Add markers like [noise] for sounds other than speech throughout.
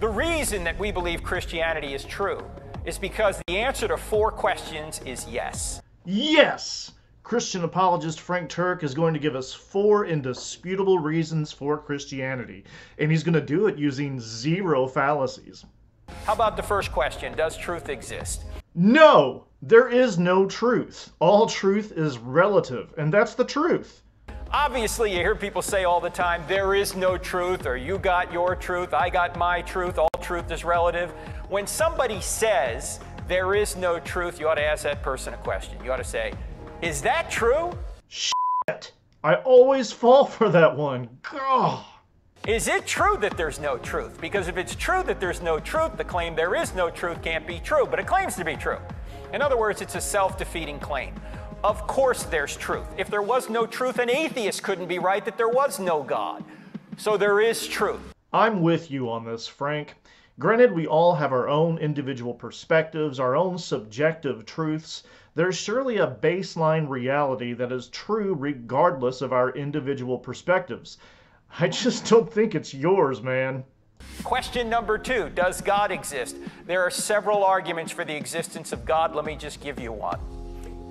The reason that we believe Christianity is true is because the answer to four questions is yes. Yes! Christian apologist Frank Turek is going to give us four indisputable reasons for Christianity, and he's going to do it using zero fallacies. How about the first question Does truth exist? No! There is no truth. All truth is relative, and that's the truth. Obviously, you hear people say all the time, there is no truth, or you got your truth, I got my truth, all truth is relative. When somebody says there is no truth, you ought to ask that person a question. You ought to say, is that true? Shit. I always fall for that one. Is it true that there's no truth? Because if it's true that there's no truth, the claim there is no truth can't be true, but it claims to be true. In other words, it's a self defeating claim. Of course, there's truth. If there was no truth, an atheist couldn't be right that there was no God. So there is truth. I'm with you on this, Frank. Granted, we all have our own individual perspectives, our own subjective truths. There's surely a baseline reality that is true regardless of our individual perspectives. I just don't think it's yours, man. Question number two Does God exist? There are several arguments for the existence of God. Let me just give you one.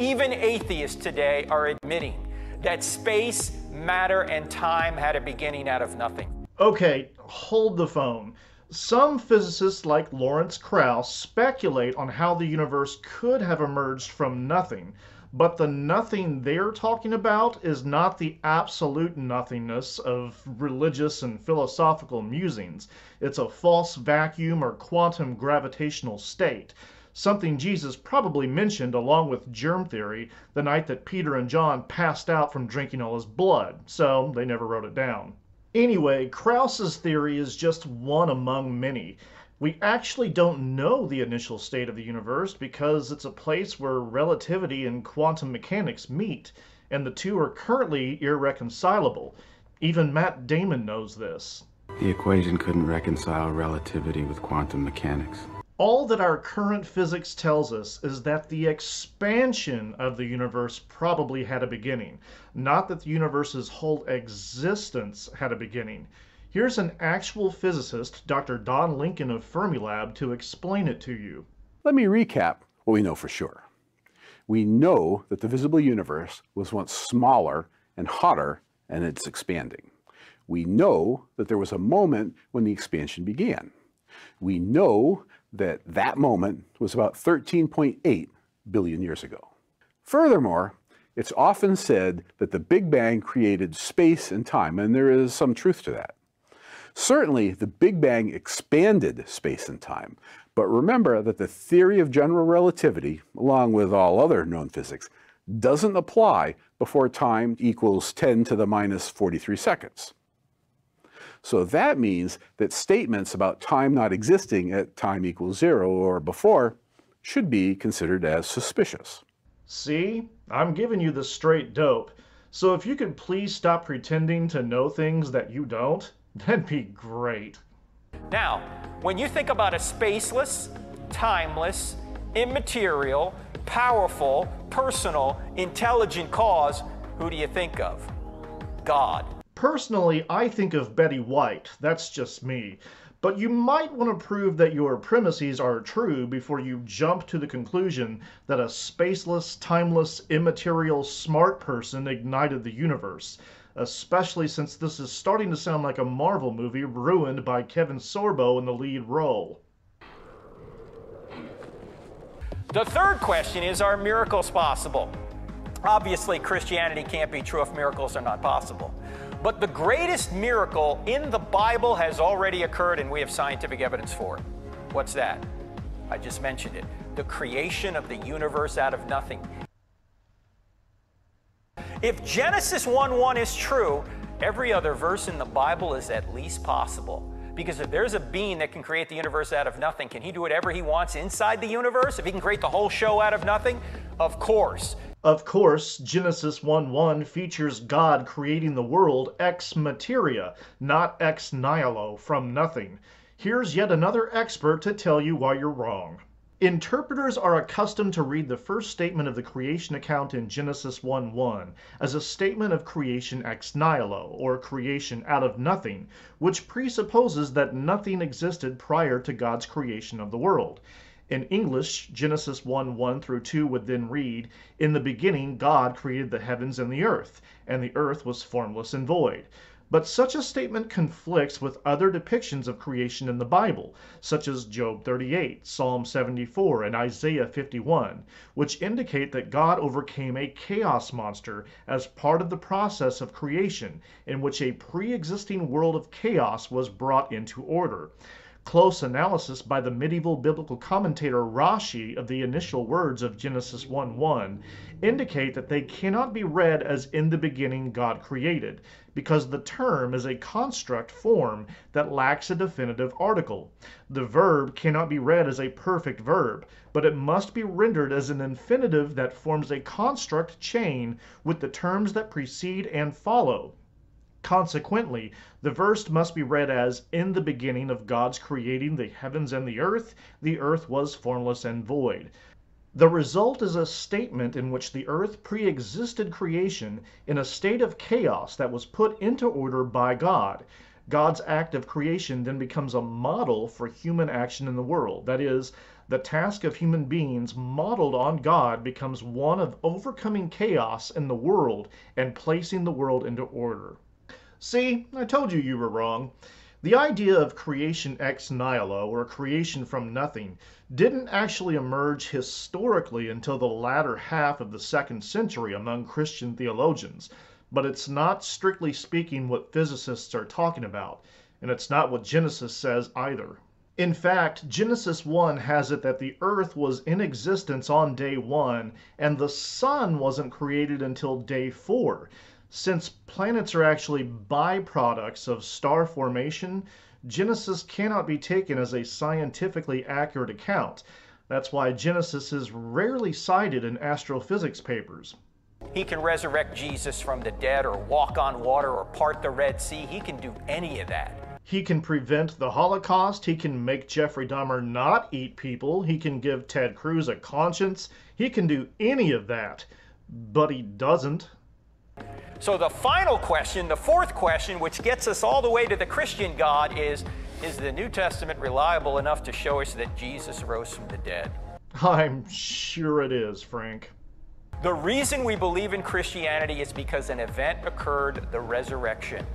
Even atheists today are admitting that space, matter, and time had a beginning out of nothing. Okay, hold the phone. Some physicists like Lawrence Krauss speculate on how the universe could have emerged from nothing, but the nothing they're talking about is not the absolute nothingness of religious and philosophical musings. It's a false vacuum or quantum gravitational state something Jesus probably mentioned along with germ theory the night that Peter and John passed out from drinking all his blood, so they never wrote it down. Anyway, Krauss's theory is just one among many. We actually don't know the initial state of the universe because it's a place where relativity and quantum mechanics meet, and the two are currently irreconcilable. Even Matt Damon knows this. The equation couldn't reconcile relativity with quantum mechanics. All that our current physics tells us is that the expansion of the universe probably had a beginning, not that the universe's whole existence had a beginning. Here's an actual physicist, Dr. Don Lincoln of Fermilab, to explain it to you. Let me recap what we know for sure. We know that the visible universe was once smaller and hotter and it's expanding. We know that there was a moment when the expansion began. We know that that moment was about 13.8 billion years ago. Furthermore, it's often said that the Big Bang created space and time, and there is some truth to that. Certainly, the Big Bang expanded space and time, but remember that the theory of general relativity, along with all other known physics, doesn't apply before time equals 10 to the minus 43 seconds. So that means that statements about time not existing at time equals zero or before should be considered as suspicious. See? I'm giving you the straight dope. So if you could please stop pretending to know things that you don't, [laughs] that'd be great. Now, when you think about a spaceless, timeless, immaterial, powerful, personal, intelligent cause, who do you think of? God. Personally, I think of Betty White. That's just me. But you might want to prove that your premises are true before you jump to the conclusion that a spaceless, timeless, immaterial, smart person ignited the universe. Especially since this is starting to sound like a Marvel movie ruined by Kevin Sorbo in the lead role. The third question is Are miracles possible? Obviously, Christianity can't be true if miracles are not possible. But the greatest miracle in the Bible has already occurred, and we have scientific evidence for it. What's that? I just mentioned it the creation of the universe out of nothing. If Genesis 1 1 is true, every other verse in the Bible is at least possible. Because if there's a being that can create the universe out of nothing, can he do whatever he wants inside the universe? If he can create the whole show out of nothing? Of course. Of course, Genesis 1 1 features God creating the world ex materia, not ex nihilo, from nothing. Here's yet another expert to tell you why you're wrong. Interpreters are accustomed to read the first statement of the creation account in Genesis 1 1 as a statement of creation ex nihilo, or creation out of nothing, which presupposes that nothing existed prior to God's creation of the world. In English, Genesis 1 1 through 2 would then read, In the beginning God created the heavens and the earth, and the earth was formless and void. But such a statement conflicts with other depictions of creation in the Bible, such as Job 38, Psalm 74, and Isaiah 51, which indicate that God overcame a chaos monster as part of the process of creation, in which a pre existing world of chaos was brought into order. Close analysis by the medieval biblical commentator Rashi of the initial words of Genesis 1 1 indicate that they cannot be read as in the beginning God created, because the term is a construct form that lacks a definitive article. The verb cannot be read as a perfect verb, but it must be rendered as an infinitive that forms a construct chain with the terms that precede and follow. Consequently, the verse must be read as In the beginning of God's creating the heavens and the earth, the earth was formless and void. The result is a statement in which the earth pre existed creation in a state of chaos that was put into order by God. God's act of creation then becomes a model for human action in the world. That is, the task of human beings modeled on God becomes one of overcoming chaos in the world and placing the world into order. See, I told you you were wrong. The idea of creation ex nihilo, or creation from nothing, didn't actually emerge historically until the latter half of the second century among Christian theologians. But it's not strictly speaking what physicists are talking about, and it's not what Genesis says either. In fact, Genesis 1 has it that the earth was in existence on day 1 and the sun wasn't created until day 4. Since planets are actually byproducts of star formation, Genesis cannot be taken as a scientifically accurate account. That's why Genesis is rarely cited in astrophysics papers. He can resurrect Jesus from the dead, or walk on water, or part the Red Sea. He can do any of that. He can prevent the Holocaust. He can make Jeffrey Dahmer not eat people. He can give Ted Cruz a conscience. He can do any of that. But he doesn't. So the final question, the fourth question, which gets us all the way to the Christian God, is Is the New Testament reliable enough to show us that Jesus rose from the dead? I'm sure it is, Frank. The reason we believe in Christianity is because an event occurred, the resurrection.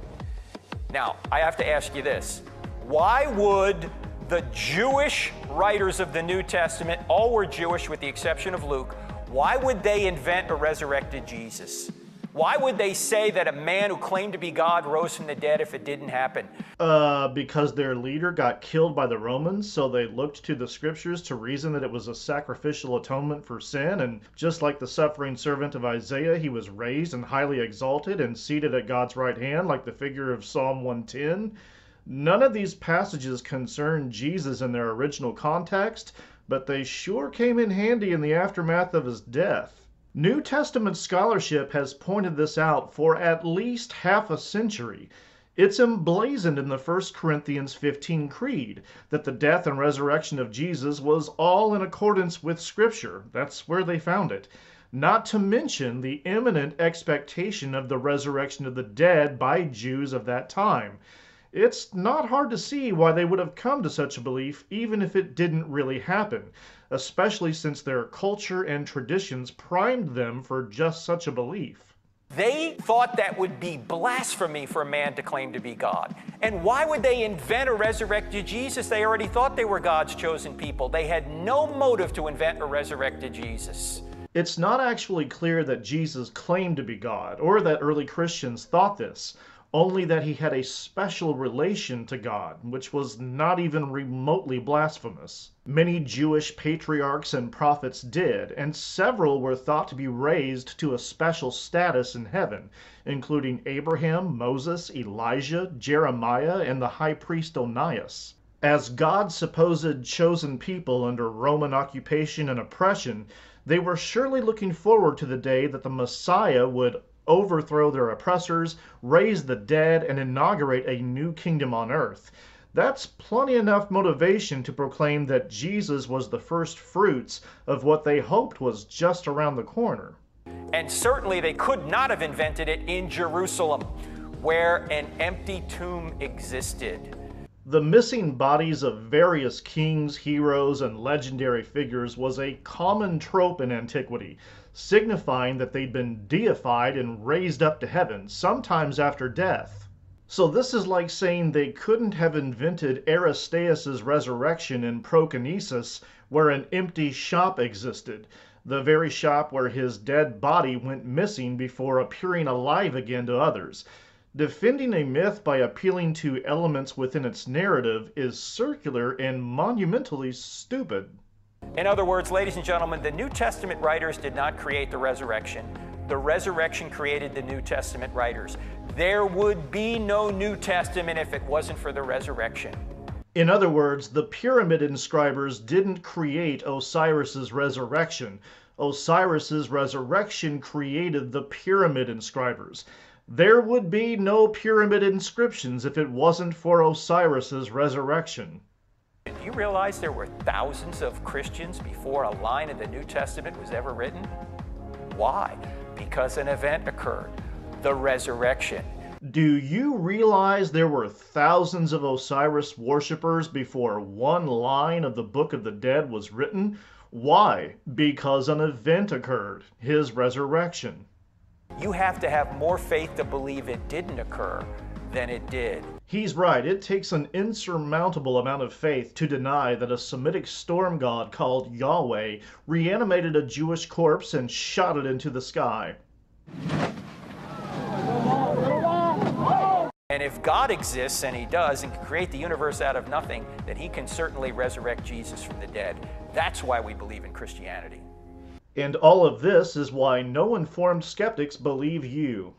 Now, I have to ask you this why would the Jewish writers of the New Testament, all were Jewish with the exception of Luke, why would they invent a resurrected Jesus? Why would they say that a man who claimed to be God rose from the dead if it didn't happen? Uh, because their leader got killed by the Romans, so they looked to the scriptures to reason that it was a sacrificial atonement for sin, and just like the suffering servant of Isaiah, he was raised and highly exalted and seated at God's right hand, like the figure of Psalm 110. None of these passages concern Jesus in their original context, but they sure came in handy in the aftermath of his death. New Testament scholarship has pointed this out for at least half a century. It's emblazoned in the 1 Corinthians 15 creed that the death and resurrection of Jesus was all in accordance with Scripture. That's where they found it. Not to mention the imminent expectation of the resurrection of the dead by Jews of that time. It's not hard to see why they would have come to such a belief even if it didn't really happen especially since their culture and traditions primed them for just such a belief. They thought that would be blasphemy for a man to claim to be God. And why would they invent a resurrected Jesus? They already thought they were God's chosen people. They had no motive to invent a resurrected Jesus. It's not actually clear that Jesus claimed to be God, or that early Christians thought this only that he had a special relation to God, which was not even remotely blasphemous. Many Jewish patriarchs and prophets did, and several were thought to be raised to a special status in heaven, including Abraham, Moses, Elijah, Jeremiah, and the high priest Onias. As God's supposed chosen people under Roman occupation and oppression, they were surely looking forward to the day that the Messiah would overthrow their oppressors, raise the dead, and inaugurate a new kingdom on earth. That's plenty enough motivation to proclaim that Jesus was the first fruits of what they hoped was just around the corner. And certainly they could not have invented it in Jerusalem, where an empty tomb existed. The missing bodies of various kings, heroes, and legendary figures was a common trope in antiquity, signifying that they'd been deified and raised up to heaven, sometimes after death. So this is like saying they couldn't have invented Aristeas' resurrection in Proconnesus, where an empty shop existed, the very shop where his dead body went missing before appearing alive again to others. Defending a myth by appealing to elements within its narrative is circular and monumentally stupid. In other words, ladies and gentlemen, the New Testament writers did not create the resurrection. The resurrection created the New Testament writers. There would be no New Testament if it wasn't for the resurrection. In other words, the pyramid inscribers didn't create Osiris's resurrection. Osiris's resurrection created the pyramid inscribers. There would be no pyramid inscriptions if it wasn't for Osiris's resurrection. Do you realize there were thousands of Christians before a line in the New Testament was ever written? Why? Because an event occurred the resurrection. Do you realize there were thousands of Osiris worshippers before one line of the Book of the Dead was written? Why? Because an event occurred his resurrection. You have to have more faith to believe it didn't occur than it did. He's right. It takes an insurmountable amount of faith to deny that a Semitic storm god called Yahweh reanimated a Jewish corpse and shot it into the sky. And if God exists, and He does, and can create the universe out of nothing, then He can certainly resurrect Jesus from the dead. That's why we believe in Christianity. And all of this is why no informed skeptics believe you.